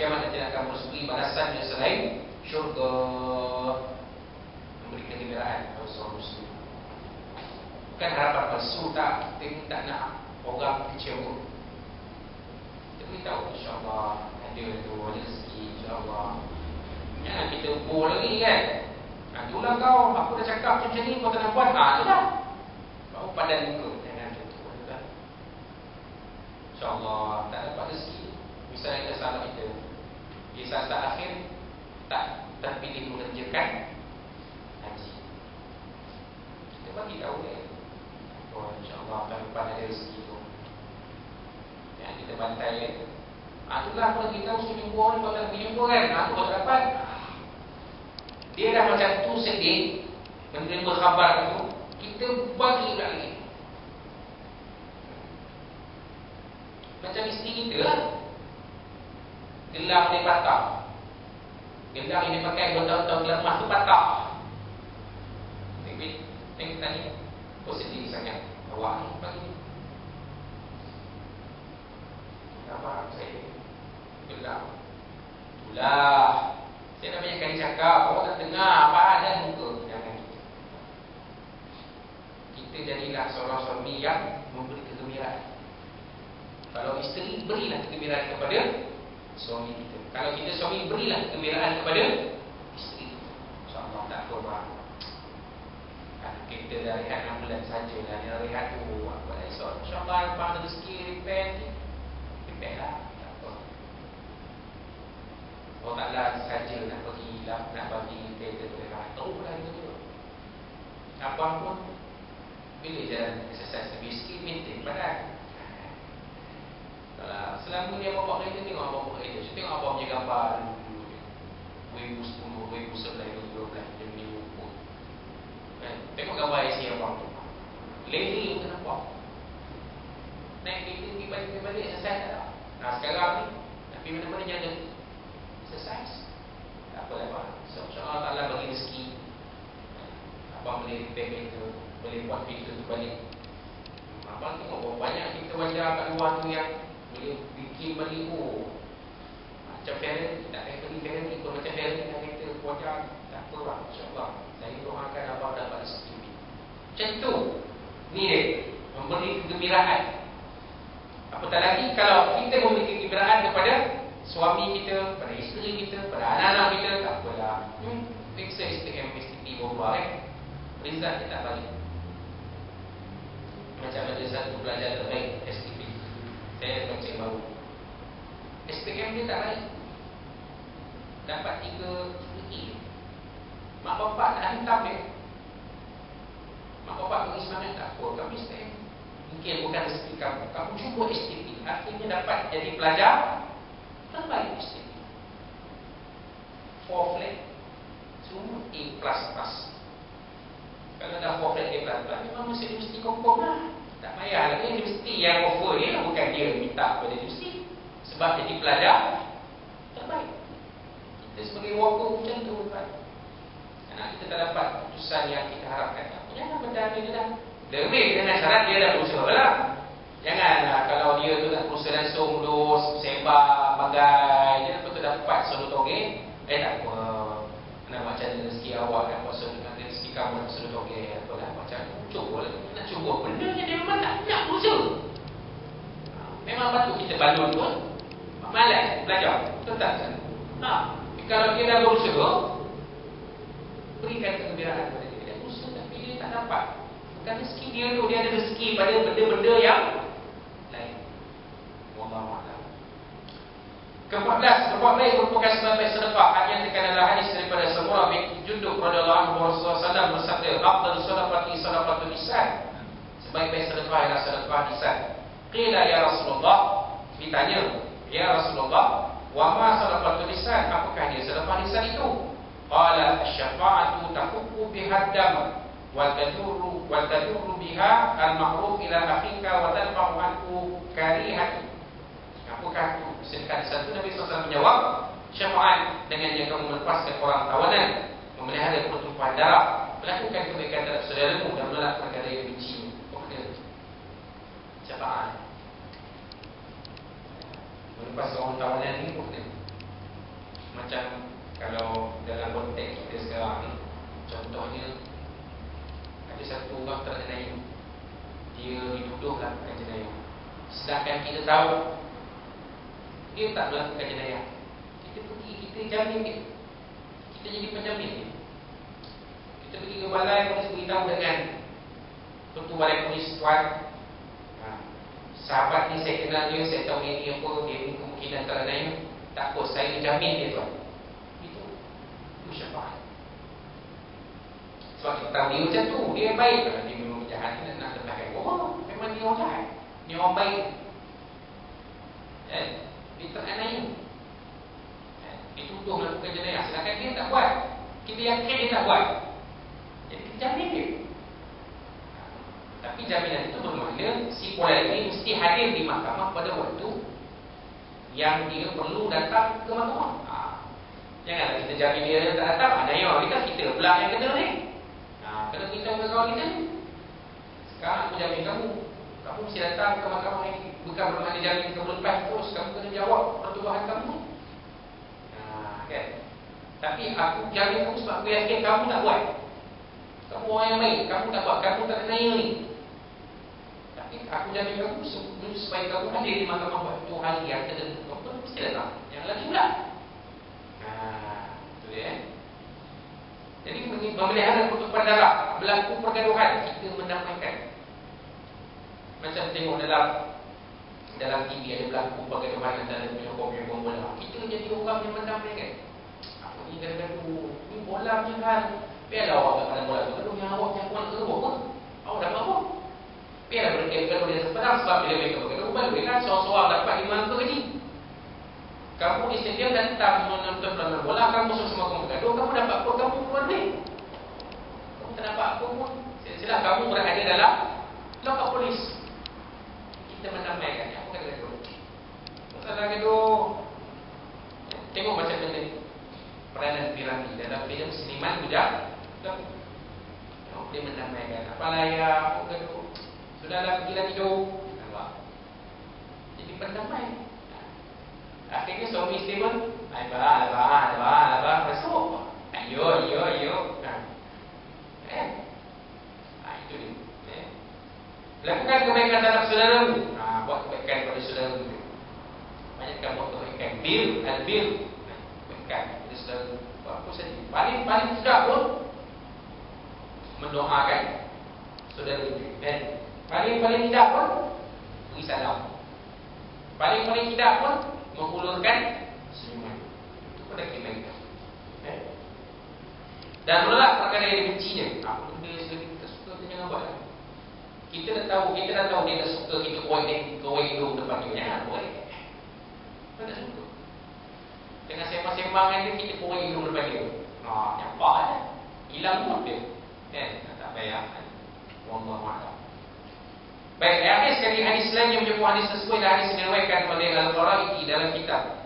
kiamat nanti akan bersembunyi balasan yang selain syurga memberi kegembiraan kepada seorang muslim. Bukan harapan palsu tak, tapi tak nak orang kecewa. Kita tahu insyaAllah ada tu ada rezeki insyaAllah. Jangan kita bol lagi kan. Ha, itulah kau, aku dah cakap macam ni, kau tak nak buat. Ha, itulah. Kau padan muka. Jangan macam tu. InsyaAllah tak dapat rezeki. Misalnya kita salah kita. Di saat-saat akhir, tak terpilih mengerjakan haji. Kita bagi tahu ya. Oh, insyaAllah akan depan ada rezeki tu. Yang kita bantai ya. Ha, itulah kalau kita mesti jumpa ni, kau tak pergi jumpa kan. Ha, tak dapat. Dia dah macam tu sedih menerima khabar tu, kita bagi lagi. Macam isteri kita lah. Gelang dia patah. Gelang dia pakai bertahun-tahun gelang emas tu patah. Tapi, tengok tanya. Kau sedih sangat. Awak ni pagi ni. Apa saya? Gelang. Itulah. Saya dah banyak kali cakap, orang tak dengar apa ada muka. Jangan. Kita jadilah seorang suami yang memberi kegembiraan. Kalau isteri, berilah kegembiraan kepada suami kita. Kalau kita suami, berilah kegembiraan kepada isteri. InsyaAllah tak apa. Kan kita dah rehat 6 bulan saja lah. Dia rehat tu. Apa esok. InsyaAllah lepas rezeki, repair ni. Repair lah. Oh taklah saja nak bagi nak bagi kita tu lah. Tahu lah itu tu. Apa pun bila jalan exercise lebih sikit maintain badan. Selama ni apa buat kerja tengok apa buat kerja. Saya tengok apa punya gambar dulu. 2010, 2011, 2012 macam ni pun. Kan? Tengok gambar isi apa tu. Lazy pun kenapa? Naik kereta pergi balik-balik exercise tak ada. Nah sekarang ni pergi mana-mana jalan exercise tak apa lah so, Allah Ta'ala bagi rezeki abang boleh repair kereta boleh buat kereta tu balik abang tengok banyak kita wajar kat luar tu yang boleh bikin oh macam Ferrari tak payah beli Ferrari kalau macam Ferrari yang kereta wajar tak apa lah insyaAllah saya doakan abang dapat rezeki macam tu ni dia memberi kegembiraan apatah lagi kalau kita memberi kegembiraan kepada suami kita, pada isteri kita, pada anak-anak kita, tak apalah. Hmm, periksa STM, STP berubah eh. Dia tak balik. Macam ada satu pelajar terbaik STP. Saya baca baru. STM dia tak baik. Dapat tiga E. Mak bapak tak hantar dia. Mak bapak bagi semangat tak apa. Kami STM. Mungkin bukan rezeki kamu. Kamu cuba STP. Akhirnya dapat jadi pelajar terbaik STP. Four flat. Semua A plus plus. Kalau dah four flat A plus plus, memang mesti universiti confirm lah. Tak payah lagi universiti yang offer ni lah. Bukan dia minta pada universiti. Sebab jadi pelajar terbaik. Kita sebagai worker macam tu kan. Karena kita tak dapat keputusan yang kita harapkan. Jangan benda ni dah. Lebih dengan syarat dia dah berusaha lah. Janganlah kalau dia tu nak berusaha langsung dus, sembah, bagai, dia betul dapat solo toge. Eh tak apa. Nak macam rezeki awak kan puasa dengan rezeki kamu nak solo toge apa lah macam tu. Cuba lah. Nak cuba benda yang dia memang tak nak berusaha. Memang patut kita balon pun. Malas belajar. Betul tak? Ha. Kalau dia dah berusaha, berikan kegembiraan kepada dia. Dia berusaha tapi dia tak dapat. Bukan rezeki dia tu, dia ada rezeki pada benda-benda yang lain. Wallahualam. Keempat sebab baik merupakan sebab sedekah. Hanya tekan adalah hadis daripada Samurah bin Junduk radhiyallahu anhu SAW bersabda, "Afdal sadaqati sadaqatul lisan." Sebaik-baik sedekah adalah sedekah lisan. Qila ya Rasulullah, ditanya, "Ya Rasulullah, wa ma sadaqatul lisan?" Apakah dia sedekah lisan itu? Qala asy-syafa'atu takuffu biha dam wa tadurru wa tadurru biha al-ma'ruf ila akhika wa tadfa'u anhu karihan. Apakah itu lisan itu? Nabi SAW menjawab, syafaat dengan yang kamu melepaskan orang tawanan, memelihara pertumpahan darah, melakukan kebaikan terhadap saudaramu dan menolak perkara yang benci. Pokoknya syafaat lepas orang tawanan ni pun. Macam kalau dalam konteks kita sekarang ni Contohnya Ada satu orang tak Dia dituduh melakukan jenayah Sedangkan kita tahu Dia tak melakukan jenayah Kita pergi, kita jamin dia. Kita jadi penjamin dia. Kita pergi ke balai polis beritahu dengan Tentu balai polis tuan. Sahabat ni saya kenal dia Saya tahu dia ni apa Dia ni kemungkinan tak ada Tak apa saya jamin dia tuan. Itu Itu syafaat. Sebab kita tahu dia macam tu Dia baik. Dia memang jahat Dia nak tentangkan Oh memang dia orang jahat. Dia orang baik. Eh Dia tak ada eh, Dia tutup melakukan jenayah. Sedangkan dia tak buat. Kita yakin dia tak buat. Jadi kita jamin dia. Tapi jaminan itu bermakna si polis ini mesti hadir di mahkamah pada waktu yang dia perlu datang ke mahkamah. Ha. Janganlah kita jamin dia tak datang. Ada yang kita kita pula yang kena ni. Ha. Kena kita dengan kawan kita. Sekarang aku jamin kamu. Kamu mesti datang ke mahkamah ini. Bukan bermakna jamin kamu lepas terus. Kamu kena jawab pertubuhan kamu. Ha. Kan? Tapi aku jamin kamu sebab aku yakin kamu tak buat. Kamu orang yang baik. Kamu tak buat. Kamu tak kena yang ni aku jadi kamu supaya kamu hadir di mahkamah waktu hari yang tertentu kamu mesti datang yang lagi pula. Ha, itu dia jadi memelihara pertukaran darah berlaku pergaduhan kita mendamaikan macam tengok dalam dalam TV ada berlaku pergaduhan antara penyokong-penyokong bola. Kita jadi orang yang mendamaikan apa ni gaduh ni bola punya hal biarlah awak kat bola tu. Gaduh yang awak yang kuat apa awak dah apa Biar mereka boleh sebenarnya sebab bila mereka berkata Balik kan seorang-seorang dapat lima angka gaji Kamu di stadium datang menonton perlawanan bola Kamu semua kamu bergaduh Kamu dapat apa? Kamu keluar duit. Kamu tak dapat apa pun. Sila kamu berada dalam Lokal polis Kita menamaikan Apa kata gaduh? Masalah gaduh Tengok macam benda Peranan piramid Dalam film seniman budak Dia menamaikan Apalah ya Apa gaduh Sudahlah pergilah tidur Nampak Jadi pendamai Akhirnya suami isteri pun Abah, abah, abah, abah Masuk. Ayo, ayo, ayo. Eh. Ha, Itu dia. Eh. Lakukan kebaikan dalam saudara. Ha, Buat kebaikan pada saudara. Banyakkan buat kebaikan. Bil, al-bil Kebaikan pada saudara. Buat apa saja. Paling-paling tidak pun Mendoakan Saudara. Itu Dan Paling-paling tidak pun Beri salam Paling-paling tidak pun Menghulurkan senyuman kena kita. Eh? Dan menolak perkara yang dibencinya Apa benda yang kita suka Kita jangan buat Kita dah tahu Kita dah tahu dia tak suka Kita kuat dia Kawai hidung depan dia Jangan buat Kita tak suka. Dengan sembang-sembang dia Kita kuat hidung depan dia Haa Nampak kan Hilang pun dia. Eh Tak payah. Wallahualam Baik, akhir sekali hadis lain yang menyebut hadis tersebut adalah hadis yang diriwayatkan oleh Al-Qaraiti dalam kitab